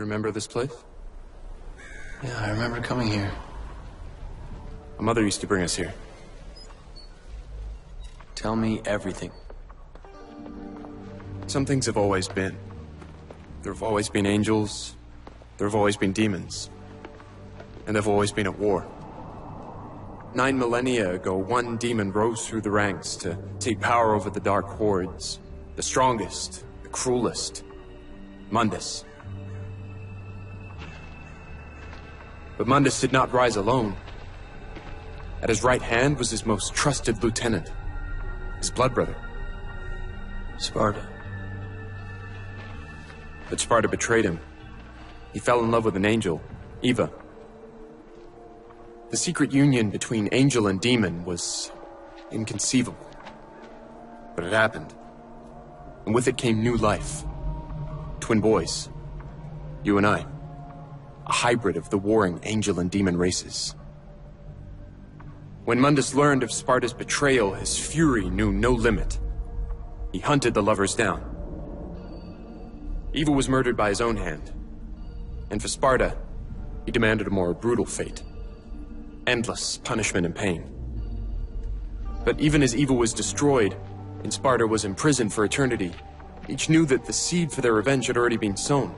You remember this place? Yeah, I remember coming here. My mother used to bring us here. Tell me everything. Some things have always been. There have always been angels. There have always been demons. And they've always been at war. Nine millennia ago, one demon rose through the ranks to take power over the Dark Hordes. The strongest, the cruelest. Mundus. But Mundus did not rise alone. At his right hand was his most trusted lieutenant, his blood brother. Sparda. But Sparda betrayed him. He fell in love with an angel, Eva. The secret union between angel and demon was inconceivable. But it happened. And with it came new life. Twin boys. You and I. A hybrid of the warring angel and demon races. When Mundus learned of Sparda's betrayal, his fury knew no limit. He hunted the lovers down. Eva was murdered by his own hand. And for Sparda, he demanded a more brutal fate. Endless punishment and pain. But even as Eva was destroyed, and Sparda was imprisoned for eternity, each knew that the seed for their revenge had already been sown.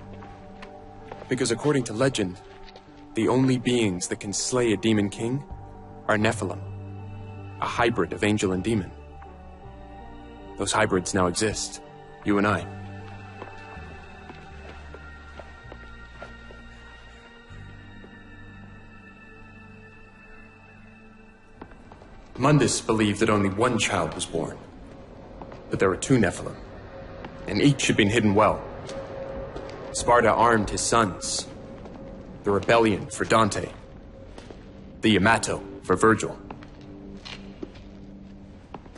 Because according to legend, the only beings that can slay a demon king are Nephilim, a hybrid of angel and demon. Those hybrids now exist, you and I. Mundus believed that only one child was born. But there were two Nephilim, and each had been hidden well. Sparda armed his sons. The rebellion for Dante. The Yamato for Vergil.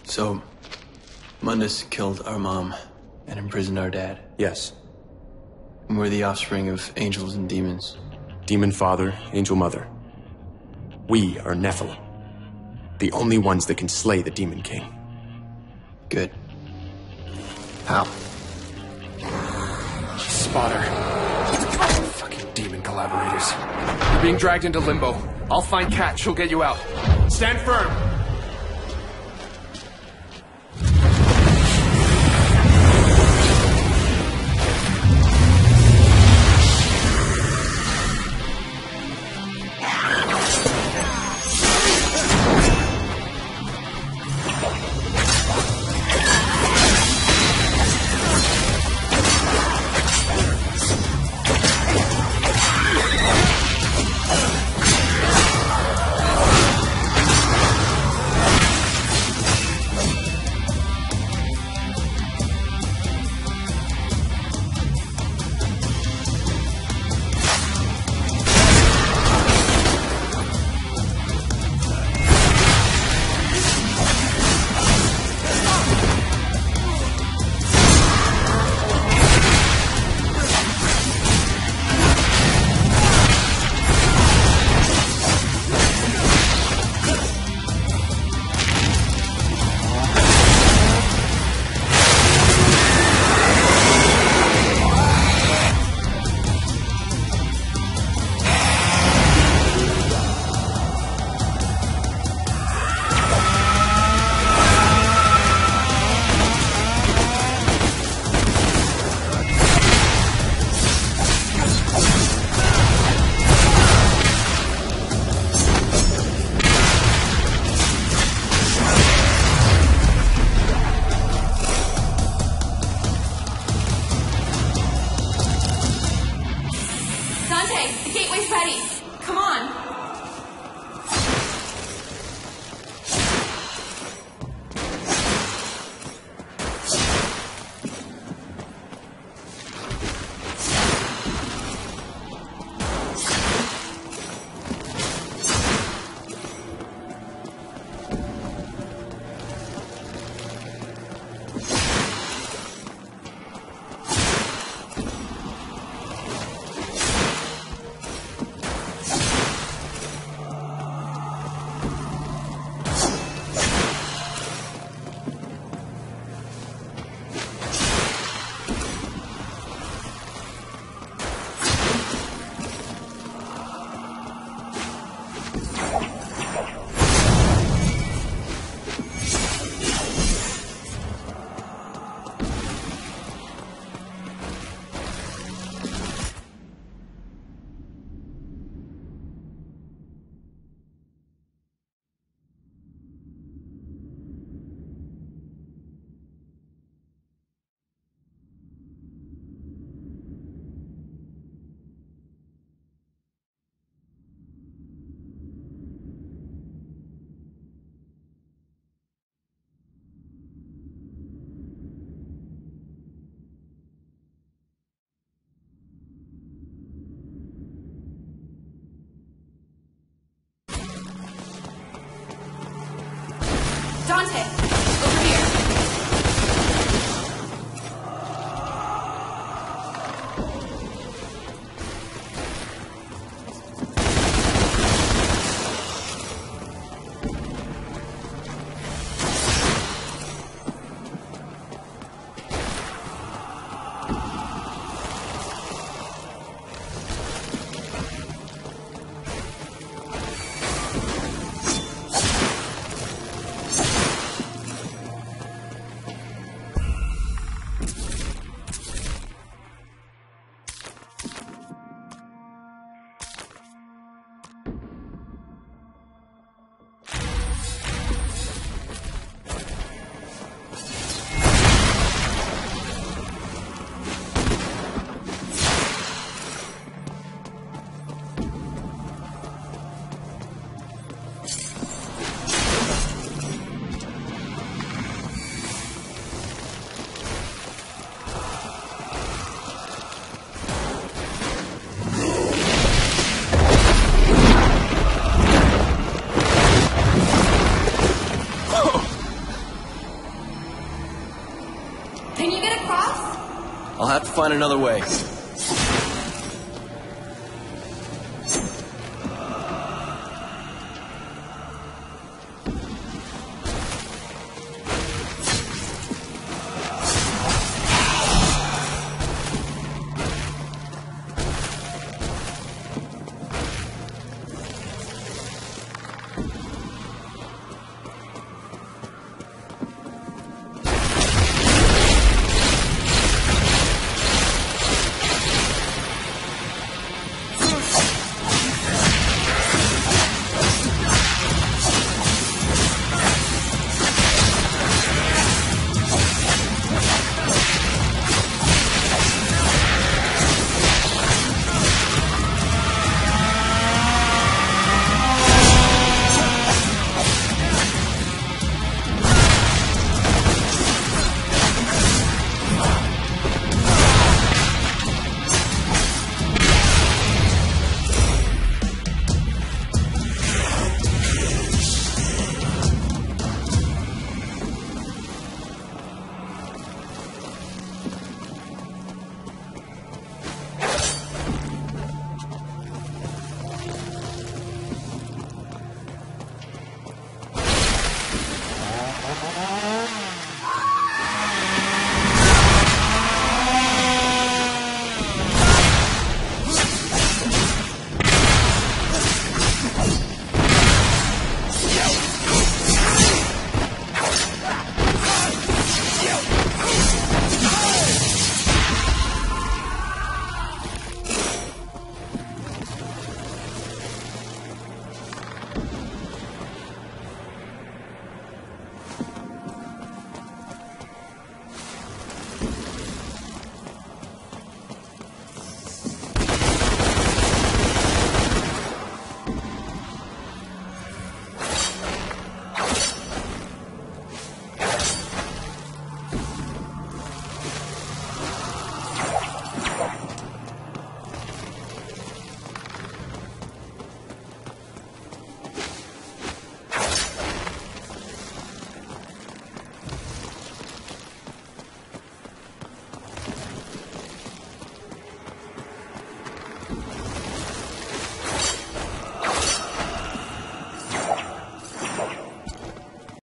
So, Mundus killed our mom and imprisoned our dad. Yes. And we're the offspring of angels and demons. Demon father, angel mother. We are Nephilim. The only ones that can slay the Demon King. Good. How? Spotter. Fucking demon collaborators. You're being dragged into limbo. I'll find Kat. She'll get you out. Stand firm. Gateway's have to find another way.